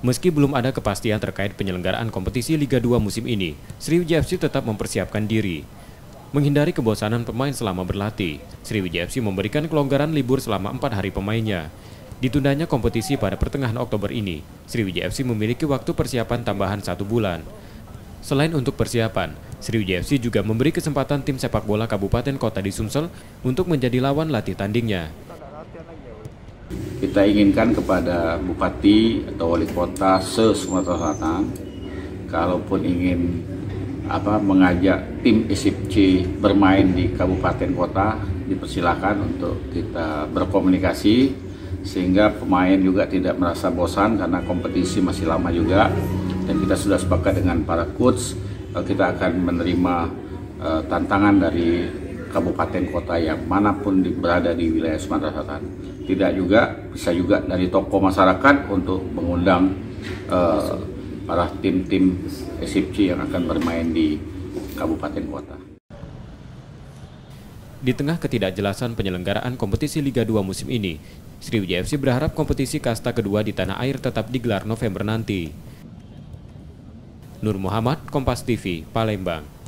Meski belum ada kepastian terkait penyelenggaraan kompetisi Liga 2 musim ini, Sriwijaya FC tetap mempersiapkan diri. Menghindari kebosanan pemain selama berlatih, Sriwijaya FC memberikan kelonggaran libur selama empat hari pemainnya. Ditundanya kompetisi pada pertengahan Oktober ini, Sriwijaya FC memiliki waktu persiapan tambahan satu bulan. Selain untuk persiapan, Sriwijaya FC juga memberi kesempatan tim sepak bola Kabupaten Kota di Sumsel untuk menjadi lawan latih tandingnya. Kita inginkan kepada Bupati atau Wali Kota se-Sumatera Selatan, kalaupun ingin apa mengajak tim SFC bermain di kabupaten kota, dipersilakan untuk kita berkomunikasi sehingga pemain juga tidak merasa bosan karena kompetisi masih lama juga dan kita sudah sepakat dengan para coach eh, kita akan menerima uh, tantangan dari kabupaten kota yang mana pun berada di wilayah Sumatera Selatan. Tidak juga bisa juga dari tokoh masyarakat untuk mengundang uh, para tim-tim SFC yang akan bermain di kabupaten kota. Di tengah ketidakjelasan penyelenggaraan kompetisi Liga 2 musim ini, Sriwijaya FC berharap kompetisi kasta kedua di tanah air tetap digelar November nanti. Nur Muhammad, Kompas TV, Palembang.